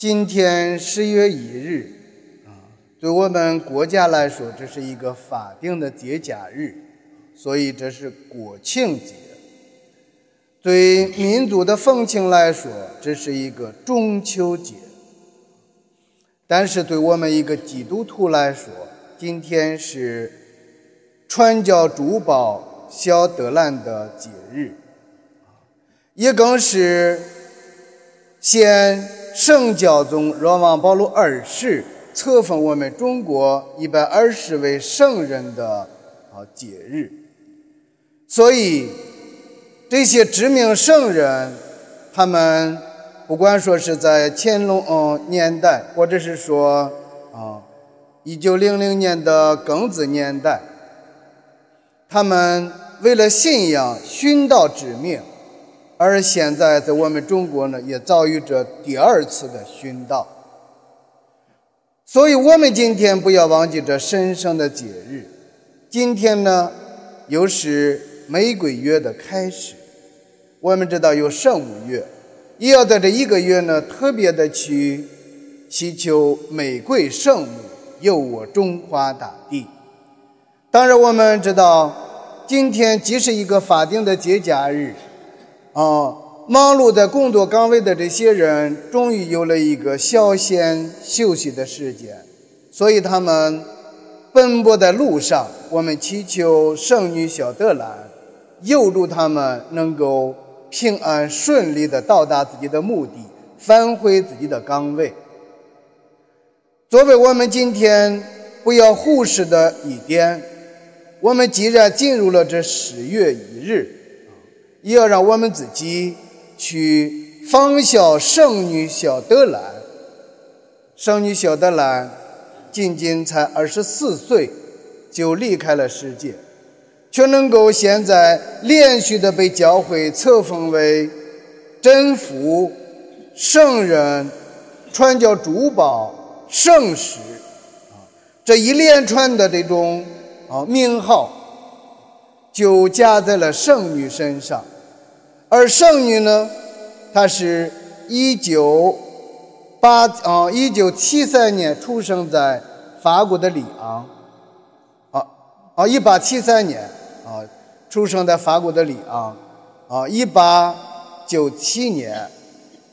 今天十月一日，啊，对我们国家来说，这是一个法定的节假日，所以这是国庆节。对民族的风情来说，这是一个中秋节。但是对我们一个基督徒来说，今天是传教珠宝小德兰的节日，也更是先圣教宗若望保禄二世册封我们中国一百二十位圣人的啊节日。所以这些知名圣人，他们。不管说是在乾隆嗯年代，或者是说啊一九零零年的庚子年代，他们为了信仰殉道致命，而现在在我们中国呢，也遭遇着第二次的殉道。所以，我们今天不要忘记这神圣的节日。今天呢，又是玫瑰月的开始。我们知道有圣母月。也要在这一个月呢，特别的去祈求玫瑰圣母佑我中华大地。当然，我们知道，今天既是一个法定的节假日，啊，忙碌在工作岗位的这些人，终于有了一个小闲休息的时间，所以他们奔波在路上。我们祈求圣女小德兰佑助他们能够。平安顺利地到达自己的目的，返回自己的岗位。作为我们今天不要忽视的一点，我们既然进入了这十月一日，也要让我们自己去仿效圣女小德兰。圣女小德兰仅仅才二十四岁，就离开了世界。却能够现在连续的被教会册封为真父、圣人、传教珠宝、圣使啊，这一连串的这种啊名号，就加在了圣女身上。而圣女呢，她是一九八啊一九七三年出生在法国的里昂，啊啊一八七三年。啊，出生在法国的里昂，啊，一八九七年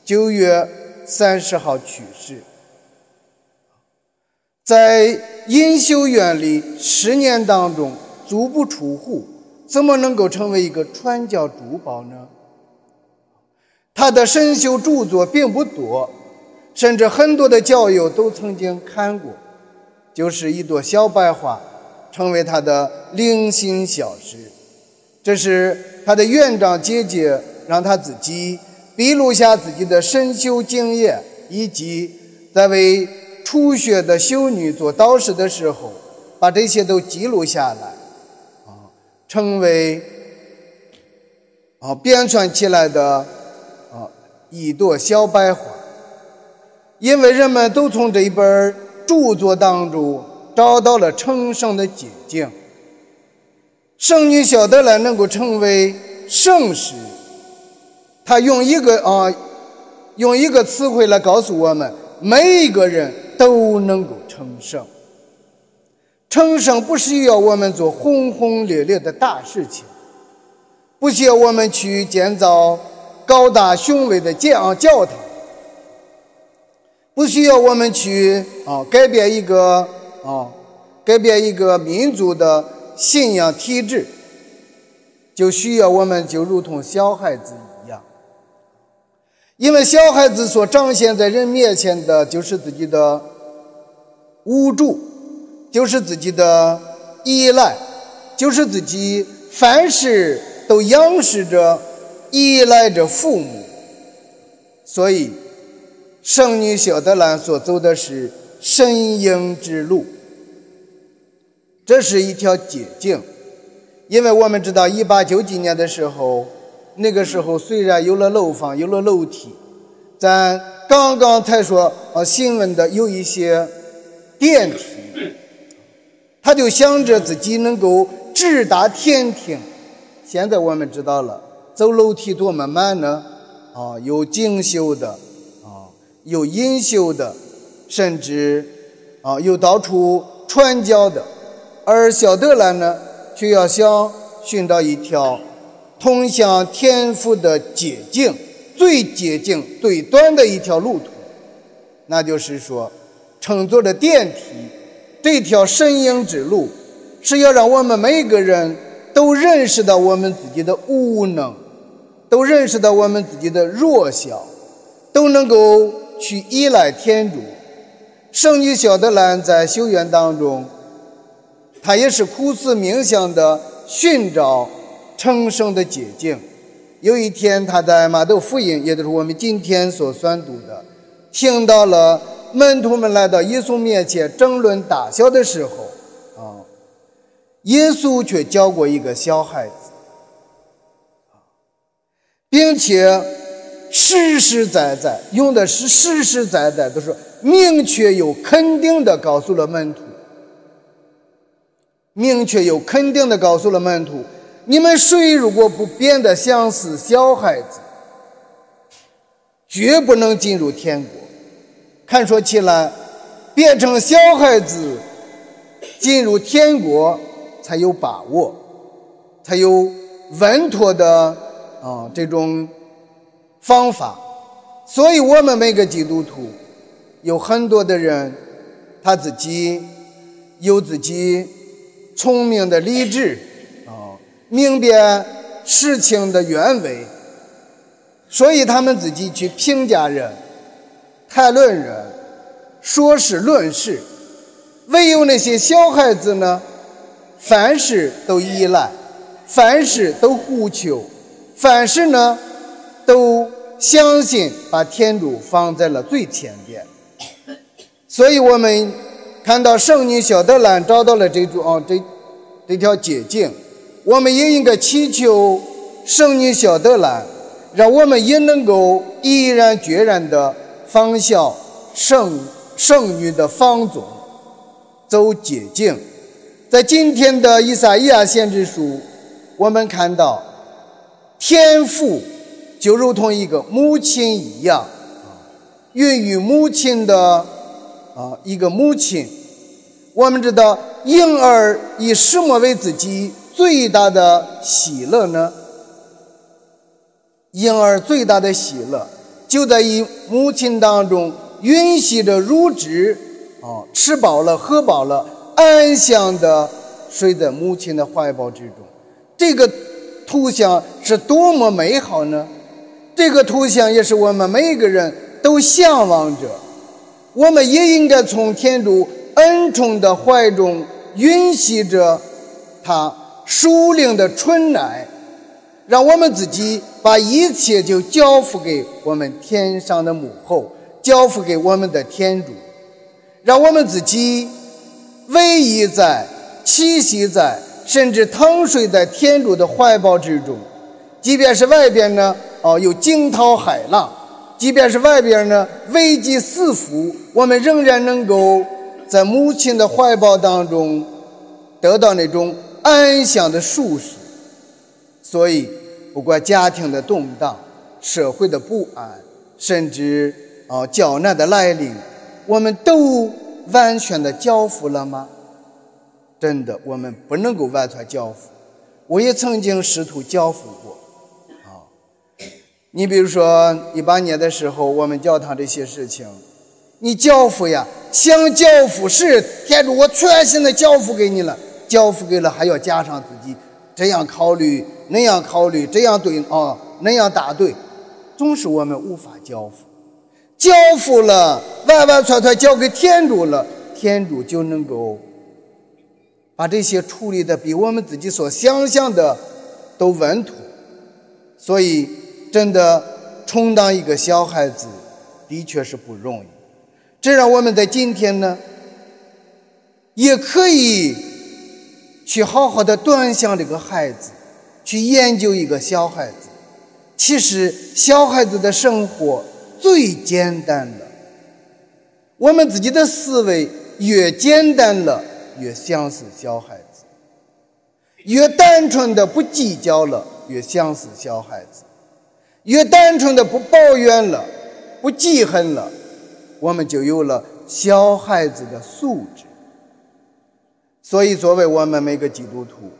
九月三十号去世。在隐修院里十年当中足不出户，怎么能够成为一个传教珠宝呢？他的神修著作并不多，甚至很多的教友都曾经看过，就是一朵小白花。成为他的零星小事，这是他的院长姐姐让他自己笔录下自己的神修经验，以及在为初学的修女做导师的时候，把这些都记录下来，成为啊编撰起来的啊一朵小白花，因为人们都从这一本著作当中。找到了成圣的捷径。圣女小德兰能够成为圣使，他用一个啊，用一个词汇来告诉我们：每一个人都能够成圣。成圣不需要我们做轰轰烈烈的大事情，不需要我们去建造高大雄伟的建教堂，不需要我们去啊改变一个。啊，改变一个民族的信仰体制，就需要我们就如同小孩子一样，因为小孩子所彰显在人面前的就是自己的无助，就是自己的依赖，就是自己凡事都仰视着、依赖着父母，所以圣女小德兰所走的是神鹰之路。这是一条捷径，因为我们知道，一八九几年的时候，那个时候虽然有了楼房，有了楼梯，咱刚刚才说啊，新闻的有一些电梯，他就想着自己能够直达天庭。现在我们知道了，走楼梯多么慢呢？啊，有精修的，啊，有隐修的，甚至啊有到处传教的，而小德兰呢，却要想寻找一条通向天父的捷径，最捷径、最短的一条路途，那就是说，乘坐着电梯，这条神鹰之路，是要让我们每个人都认识到我们自己的无能，都认识到我们自己的弱小，都能够。去依赖天主，圣女小德兰在修院当中，她也是苦思冥想的寻找成圣的捷径。有一天，她在马窦福音，也就是我们今天所宣读的，听到了门徒们来到耶稣面前争论大小的时候，啊，耶稣却教过一个小孩子，并且。实实在在用的是实实在在，都是明确又肯定的告诉了门徒，明确又肯定的告诉了门徒：你们谁如果不变得像是小孩子，绝不能进入天国。看说起来，变成小孩子进入天国才有把握，才有稳妥的啊这种。方法，所以我们每个基督徒有很多的人，他自己有自己聪明的理智啊，明辨事情的原委，所以他们自己去评价人、谈论人、说事论事。唯有那些小孩子呢，凡事都依赖，凡事都呼求，凡事呢。都相信把天主放在了最前边，所以我们看到圣女小德兰找到了这种啊这这条捷径，我们也应该祈求圣女小德兰，让我们也能够毅然决然的方孝圣圣女的方总，走捷径。在今天的以赛亚先知书，我们看到天父。就如同一个母亲一样，孕育母亲的啊一个母亲。我们知道，婴儿以什么为自己最大的喜乐呢？婴儿最大的喜乐，就在于母亲当中允许着乳汁，啊，吃饱了喝饱了，安详的睡在母亲的怀抱之中。这个图像是多么美好呢？这个图像也是我们每个人都向往着，我们也应该从天主恩宠的怀中允许着他属灵的纯奶，让我们自己把一切就交付给我们天上的母后，交付给我们的天主，让我们自己偎依在、栖息在，甚至躺睡在天主的怀抱之中，即便是外边呢。哦，有惊涛骇浪，即便是外边呢危机四伏，我们仍然能够在母亲的怀抱当中得到那种安详的舒适。所以，不管家庭的动荡、社会的不安，甚至啊较难的来临，我们都完全的交付了吗？真的，我们不能够完全交付。我也曾经试图交付过啊。你比如说，一八年的时候，我们教堂这些事情，你交付呀，想交付是天主，我全心的交付给你了，交付给了还要加上自己这样考虑，那样考虑，这样对啊，那样答对，总是我们无法交付。交付了，完完全全交给天主了，天主就能够把这些处理的比我们自己所想象的都稳妥，所以。真的充当一个小孩子，的确是不容易。这让我们在今天呢，也可以去好好的端详这个孩子，去研究一个小孩子。其实小孩子的生活最简单了，我们自己的思维越简单了，越像是小孩子；越单纯的不计较了，越像是小孩子。越单纯的不抱怨了，不记恨了，我们就有了小孩子的素质。所以，作为我们每个基督徒，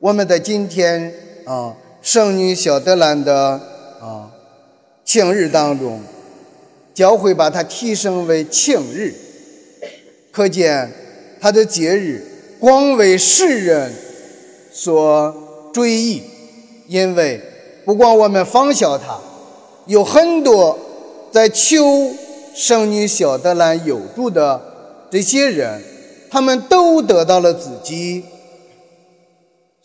我们在今天啊，圣女小德兰的啊庆日当中，教会把它提升为庆日，可见它的节日广为世人所追忆。因为不光我们仿效它，有很多在求圣女小德兰有助的这些人。他们都得到了自己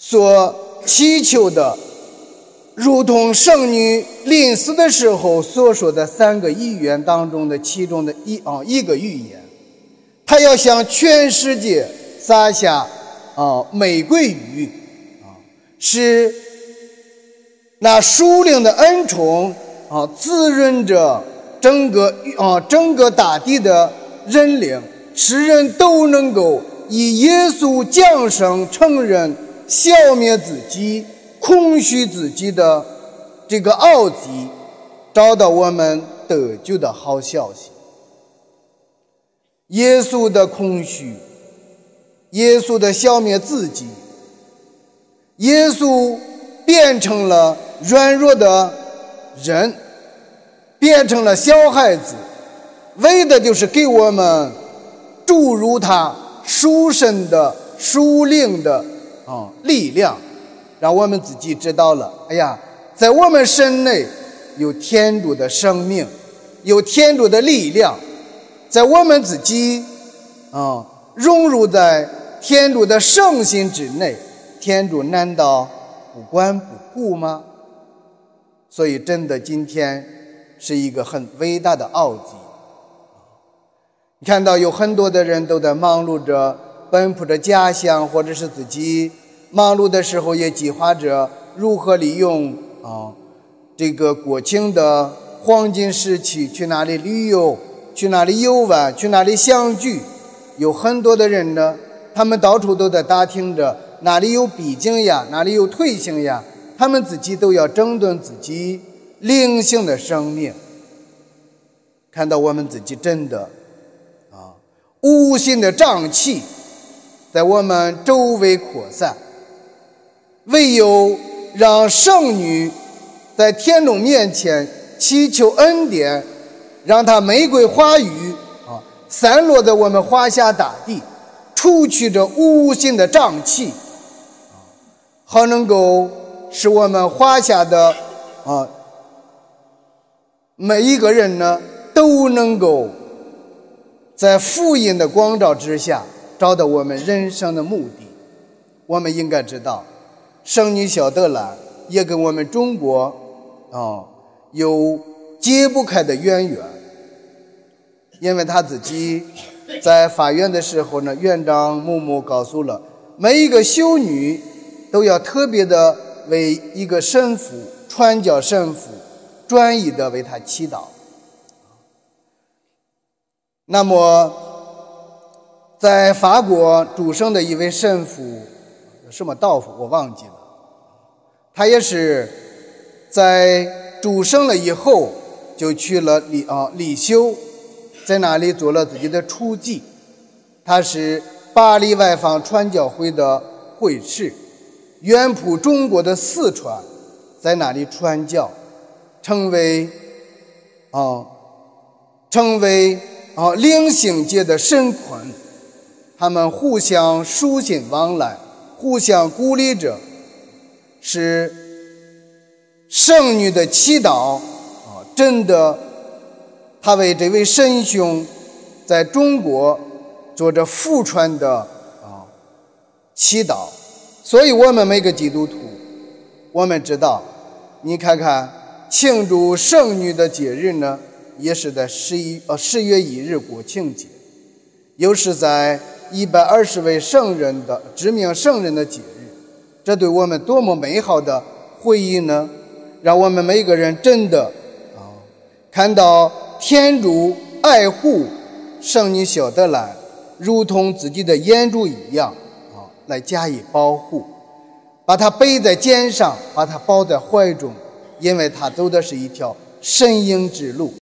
所祈求的，如同圣女临死的时候所说的三个预言当中的其中的一啊一个预言，他要向全世界撒下啊玫瑰雨啊，使那属灵的恩宠啊滋润着整个啊整个大地的人灵。世人都能够以耶稣降生、承认、消灭自己、空虚自己的这个奥迹，找到我们得救的好消息。耶稣的空虚，耶稣的消灭自己，耶稣变成了软弱的人，变成了小孩子，为的就是给我们。注入他属神的属灵的啊力量，让我们自己知道了。哎呀，在我们身内有天主的生命，有天主的力量，在我们自己啊融入在天主的圣心之内，天主难道不管不顾吗？所以，真的今天是一个很伟大的奥迹。看到有很多的人都在忙碌着奔赴着家乡，或者是自己忙碌的时候，也计划着如何利用啊这个国庆的黄金时期去哪里旅游，去哪里游玩，去哪里相聚。有很多的人呢，他们到处都在打听着哪里有闭经呀，哪里有退行呀，他们自己都要整顿自己灵性的生命。看到我们自己真的啊。无形的瘴气在我们周围扩散，唯有让圣女在天主面前祈求恩典，让她玫瑰花语啊散落在我们华夏大地，除去这无形的瘴气，好能够使我们华夏的啊每一个人呢都能够。在福音的光照之下，找到我们人生的目的。我们应该知道，圣女小德兰也跟我们中国啊有解不开的渊源。因为他自己在法院的时候呢，院长木木告诉了每一个修女都要特别的为一个神父、传教神父专一的为他祈祷。那么，在法国主生的一位神父，什么道夫我忘记了，他也是在主生了以后就去了里啊里修，在那里做了自己的初级。他是巴黎外方传教会的会士，远赴中国的四川，在那里传教，成为啊成为。啊，灵性界的神坤，他们互相书信往来，互相鼓励着，使圣女的祈祷啊，真的，他为这位神兄在中国做着福传的啊祈祷。所以，我们每个基督徒，我们知道，你看看庆祝圣女的节日呢。也是在十一呃十月一日国庆节，又是在一百二十位圣人的知名圣人的节日，这对我们多么美好的回忆呢？让我们每个人真的啊，看到天主爱护圣女小德兰，如同自己的眼珠一样啊，来加以保护，把她背在肩上，把她抱在怀中，因为她走的是一条神鹰之路。